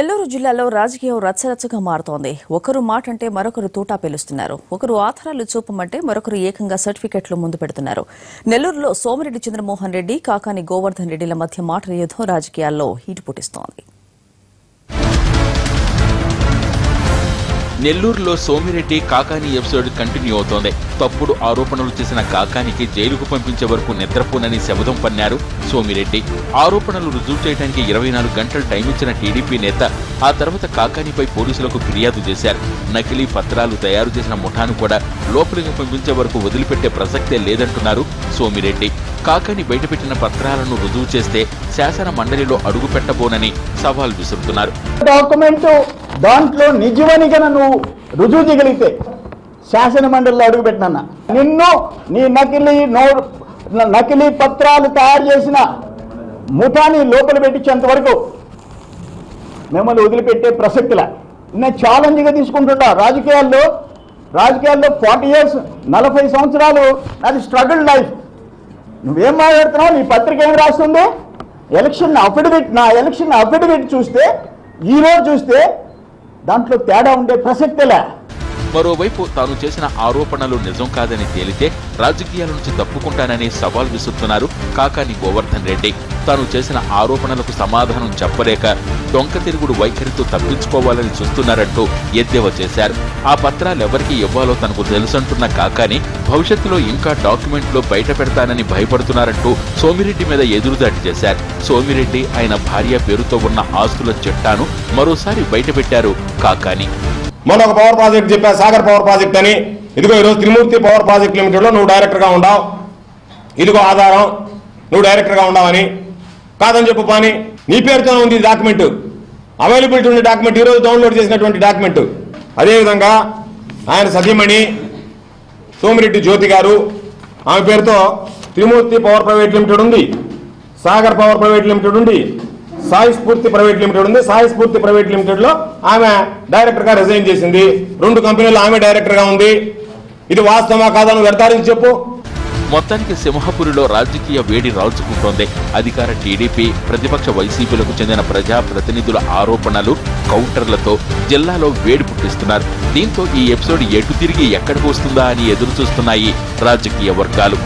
నెల్లూరు జిల్లాలో రాజకీయం రచ్చరచ్చగా మారుతోంది. ఒకరు మాట అంటే మరొకరు తూటా పేలుస్తున్నారు. ఒకరు ఆధారాలు చూపమంటే మరొకరు ఏకంగా సర్టిఫికెట్లు ముందు పెడుతున్నారు. నెల్లూరులో సోమిరెడ్డి చంద్రమోహన్ రెడ్డి కాకాని గోవర్ధన్ రెడ్డిల మధ్య మాటల యుద్ధం రాజకీయాల్లో హీటు పుట్టిస్తోంది నెల్లూరులో సోమిరెడ్డి కాకాని ఎపిసోడ్ కంటిన్యూ అవుతోంది. తప్పుడు ఆరోపణలు చేసిన కాకానికి జైలుకు పంపించే వరకు నిద్రపోనని శబదం పన్నారు సోమిరెడ్డి. ఆరోపణలు రుజువు చేయడానికి ఇరవై నాలుగు గంటలు టైం ఇచ్చిన టీడీపీ నేత ఆ తర్వాత కాకానిపై పోలీసులకు ఫిర్యాదు చేశారు. నకిలీ పత్రాలు తయారు చేసిన ముఠాను కూడా లోపలికి పంపించే వరకు వదిలిపెట్టే ప్రసక్తే లేదంటున్నారు సోమిరెడ్డి. కాకాని బయటపెట్టిన పత్రాలను రుజువు చేస్తే శాసన మండలిలో అడుగు పెట్టబోనని సవాల్ విసురుతున్నారు. డాక్యుమెంట్ దాంట్లో నిజమని కనుక నువ్వు రుజువు చేయగలిగితే శాసన మండలిలో అడుగుపెట్టినన్న నిన్ను నీ నకిలీ నో నకిలీ పత్రాలు తయారు చేసిన ముఠాని లోపల పెట్టించేంత వరకు మిమ్మల్ని వదిలిపెట్టే ప్రసక్తిలా. నేను ఛాలెంజ్గా తీసుకుంటుంటా. రాజకీయాల్లో రాజకీయాల్లో ఫార్టీ ఇయర్స్ నలభై సంవత్సరాలు అది స్ట్రగుల్ లైఫ్. నువ్వేం మాట్లాడుతున్నావు? నీ పత్రిక ఏం రాస్తుంది? ఎలక్షన్ అఫిడవిట్ నా ఎలక్షన్ అఫిడవిట్ చూస్తే ఈరోజు చూస్తే దాంట్లో తేడా ఉండే ప్రసక్తిలే మరోవైపు తాను చేసిన ఆరోపణలు నిజం కాదని తేలితే రాజకీయాల నుంచి తప్పుకుంటానని సవాల్ విసురుతున్నారు కాకాని గోవర్ధన్ రెడ్డి. తాను చేసిన ఆరోపణలకు సమాధానం చెప్పలేక డొంక తిరుగుడు వైఖరితో తప్పించుకోవాలని చూస్తున్నారంటూ ఎద్దేవా చేశారు. ఆ పత్రాలు ఎవరికి ఇవ్వాలో తనకు తెలుసంటున్న కాకాని భవిష్యత్తులో ఇంకా డాక్యుమెంట్లో బయట పెడతానని భయపడుతున్నారంటూ సోమిరెడ్డి మీద ఎదురుదాడి చేశారు. సోమిరెడ్డి ఆయన భార్య పేరుతో ఉన్న ఆస్తుల చిట్టాను మరోసారి బయటపెట్టారు కాకాని. మొన్న ఒక పవర్ ప్రాజెక్ట్ చెప్పా సాగర్ పవర్ ప్రాజెక్ట్ అని. ఇదిగో ఈరోజు త్రిమూర్తి పవర్ ప్రాజెక్ట్ లిమిటెడ్లో నువ్వు డైరెక్టర్గా ఉండవు. ఇదిగో ఆధారం నువ్వు డైరెక్టర్గా ఉండవని కాదని చెప్పు పాని నీ పేరుతో ఉంది డాక్యుమెంట్. అవైలబిలిటీ ఉన్న డాక్యుమెంట్ ఈరోజు డౌన్లోడ్ చేసినటువంటి డాక్యుమెంట్. అదేవిధంగా ఆయన సతీమణి సోమిరెడ్డి జ్యోతి గారు ఆమె పేరుతో త్రిమూర్తి పవర్ ప్రైవేట్ లిమిటెడ్ ఉంది. సాగర్ పవర్ ప్రైవేట్ లిమిటెడ్ ఉంది. సాయి స్ఫూర్తి ప్రైవేట్ లిమిటెడ్ ఉంది. సాయి స్ఫూర్తి ప్రైవేట్ లిమిటెడ్లో ఆమె డైరెక్టర్గా రిజైన్ చేసింది. రెండు కంపెనీలు ఆమె డైరెక్టర్గా ఉంది. ఇది వాస్తవమా కాదా నువ్వు చెప్పు. మొత్తానికి సింహపురిలో రాజకీయ వేడి రాల్చుకుంటోంది. అధికార టీడీపీ ప్రతిపక్ష వైసీపీలకు చెందిన ప్రజా ప్రతినిధుల ఆరోపణలు కౌంటర్లతో జిల్లాలో వేడి పుట్టిస్తున్నారు. దీంతో ఈ ఎపిసోడ్ ఎటు తిరిగి ఎక్కడికి వస్తుందా అని ఎదురు చూస్తున్నాయి రాజకీయ వర్గాలు.